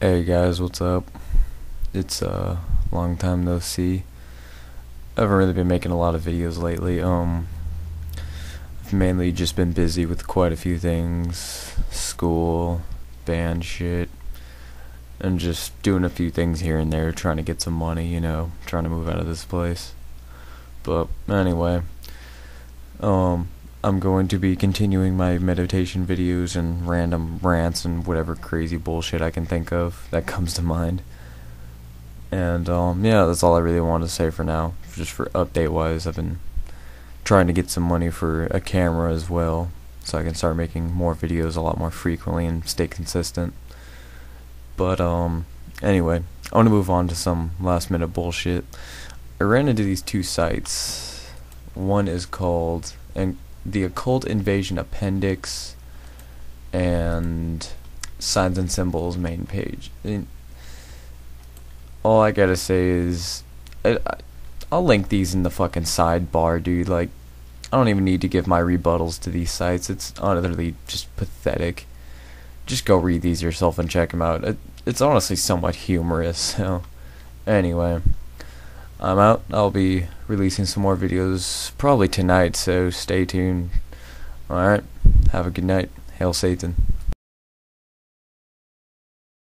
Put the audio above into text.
Hey guys, what's up? It's a uh, long time no see. I haven't really been making a lot of videos lately. Um, I've mainly just been busy with quite a few things, school, band shit, and just doing a few things here and there, trying to get some money. You know, trying to move out of this place. But anyway, um, I'm going to be continuing my meditation videos and random rants and whatever crazy bullshit I can think of that comes to mind. And um, yeah, that's all I really wanted to say for now. Just for update wise, I've been trying to get some money for a camera as well, so I can start making more videos a lot more frequently and stay consistent. But um, anyway, I want to move on to some last minute bullshit. I ran into these two sites. One is called and the Occult Invasion Appendix and Signs and Symbols main page. And all I gotta say is, I, I'll link these in the fucking sidebar, dude. Like, I don't even need to give my rebuttals to these sites. It's utterly just pathetic. Just go read these yourself and check them out. It, it's honestly somewhat humorous. So, anyway. I'm out. I'll be releasing some more videos probably tonight, so stay tuned. Alright, have a good night. Hail Satan.